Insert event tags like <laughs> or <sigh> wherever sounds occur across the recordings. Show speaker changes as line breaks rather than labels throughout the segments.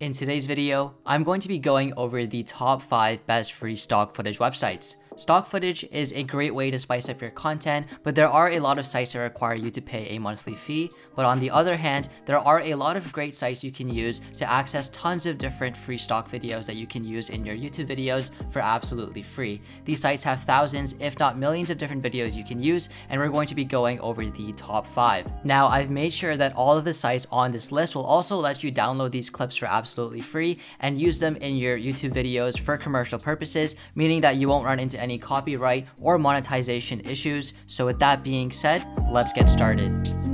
In today's video, I'm going to be going over the top 5 best free stock footage websites. Stock footage is a great way to spice up your content, but there are a lot of sites that require you to pay a monthly fee. But on the other hand, there are a lot of great sites you can use to access tons of different free stock videos that you can use in your YouTube videos for absolutely free. These sites have thousands, if not millions of different videos you can use, and we're going to be going over the top 5. Now, I've made sure that all of the sites on this list will also let you download these clips for absolutely free and use them in your YouTube videos for commercial purposes, meaning that you won't run into any any copyright or monetization issues. So with that being said, let's get started.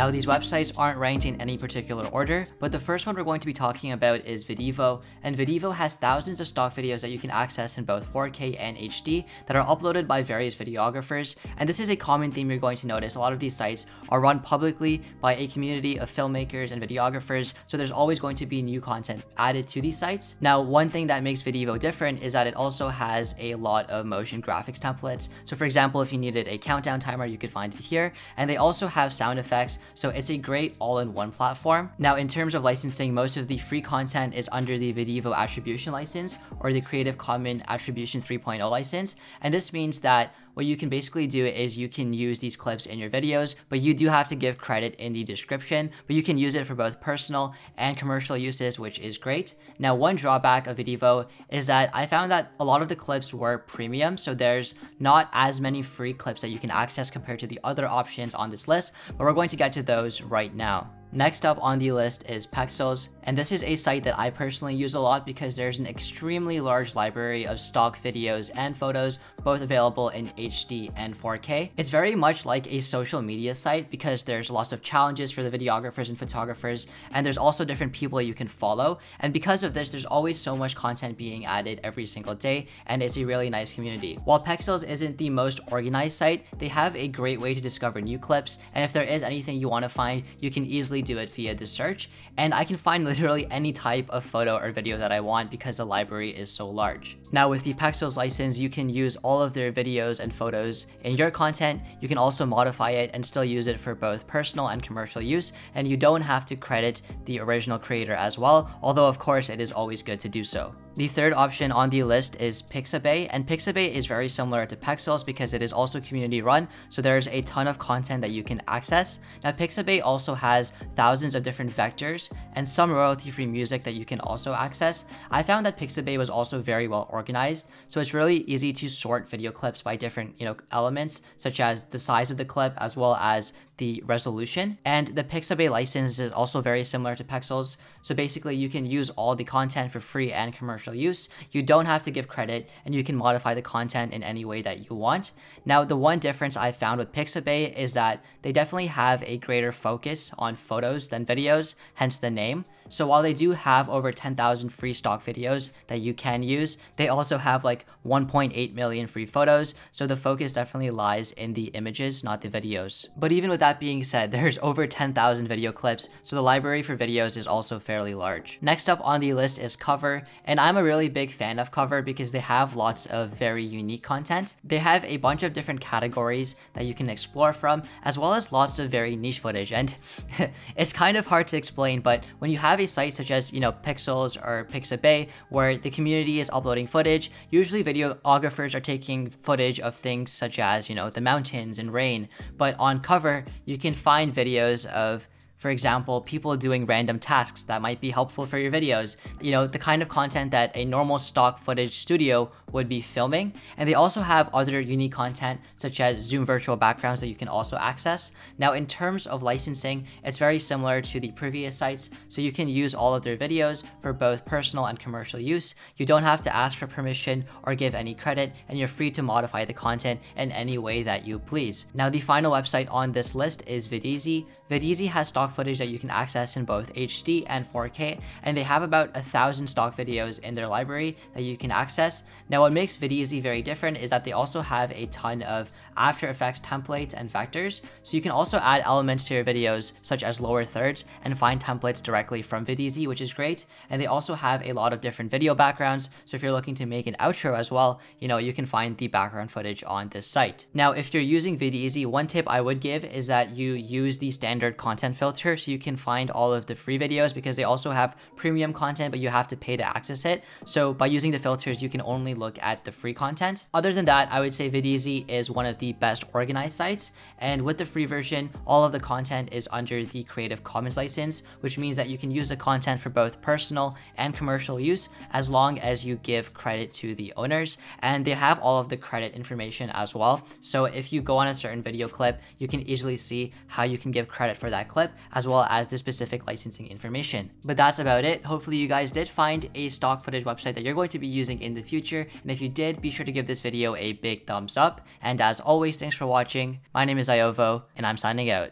Now these websites aren't ranked in any particular order, but the first one we're going to be talking about is Videvo, and Videvo has thousands of stock videos that you can access in both 4K and HD that are uploaded by various videographers, and this is a common theme you're going to notice. A lot of these sites are run publicly by a community of filmmakers and videographers, so there's always going to be new content added to these sites. Now, one thing that makes Videvo different is that it also has a lot of motion graphics templates. So for example, if you needed a countdown timer, you could find it here, and they also have sound effects so it's a great all-in-one platform. Now, in terms of licensing, most of the free content is under the Videvo Attribution License or the Creative Commons Attribution 3.0 license. And this means that what you can basically do is you can use these clips in your videos, but you do have to give credit in the description, but you can use it for both personal and commercial uses, which is great. Now, one drawback of Videvo is that I found that a lot of the clips were premium, so there's not as many free clips that you can access compared to the other options on this list, but we're going to get to those right now. Next up on the list is Pexels, and this is a site that I personally use a lot because there's an extremely large library of stock videos and photos, both available in HD and 4K. It's very much like a social media site because there's lots of challenges for the videographers and photographers, and there's also different people you can follow. And because of this, there's always so much content being added every single day, and it's a really nice community. While Pexels isn't the most organized site, they have a great way to discover new clips, and if there is anything you want to find, you can easily do it via the search, and I can find <laughs> literally any type of photo or video that I want because the library is so large. Now with the Pexels license, you can use all of their videos and photos in your content. You can also modify it and still use it for both personal and commercial use, and you don't have to credit the original creator as well, although of course it is always good to do so. The third option on the list is Pixabay, and Pixabay is very similar to Pexels because it is also community run, so there's a ton of content that you can access. Now Pixabay also has thousands of different vectors and some royalty-free music that you can also access. I found that Pixabay was also very well organized, so it's really easy to sort video clips by different you know elements, such as the size of the clip as well as the resolution. And the Pixabay license is also very similar to Pexels, so basically you can use all the content for free and commercial use. You don't have to give credit and you can modify the content in any way that you want. Now, the one difference I found with Pixabay is that they definitely have a greater focus on photos than videos, hence the name. So while they do have over 10,000 free stock videos that you can use, they also have like 1.8 million free photos. So the focus definitely lies in the images, not the videos. But even with that being said, <laughs> there's over 10,000 video clips. So the library for videos is also fairly large. Next up on the list is Coverr. And I'm a really big fan of Coverr because they have lots of very unique content. They have a bunch of different categories that you can explore from, as well as lots of very niche footage. And <laughs> it's kind of hard to explain, but when you have a site such as, you know, Pexels or Pixabay, where the community is uploading footage, usually videographers are taking footage of things such as, you know, the mountains and rain. But on Coverr, you can find videos of for example, people doing random tasks that might be helpful for your videos. You know, the kind of content that a normal stock footage studio would be filming. And they also have other unique content such as Zoom virtual backgrounds that you can also access. Now, in terms of licensing, it's very similar to the previous sites. So you can use all of their videos for both personal and commercial use. You don't have to ask for permission or give any credit, and you're free to modify the content in any way that you please. Now, the final website on this list is Videezy. Videezy has stock footage that you can access in both HD and 4K, and they have about a thousand stock videos in their library that you can access. Now, what makes Videezy very different is that they also have a ton of After Effects templates and vectors, so you can also add elements to your videos, such as lower thirds, and find templates directly from Videezy, which is great. And they also have a lot of different video backgrounds, so if you're looking to make an outro as well, you know, you can find the background footage on this site. Now, if you're using Videezy, one tip I would give is that you use the standard standard content filter so you can find all of the free videos because they also have premium content, but you have to pay to access it. So by using the filters, you can only look at the free content. Other than that, I would say Videezy is one of the best organized sites. And with the free version, all of the content is under the Creative Commons license, which means that you can use the content for both personal and commercial use as long as you give credit to the owners. And they have all of the credit information as well. So if you go on a certain video clip, you can easily see how you can give credit for that clip as well as the specific licensing information. But that's about it. Hopefully you guys did find a stock footage website that you're going to be using in the future. And if you did, be sure to give this video a big thumbs up. And as always, thanks for watching. My name is Ziovo and I'm signing out.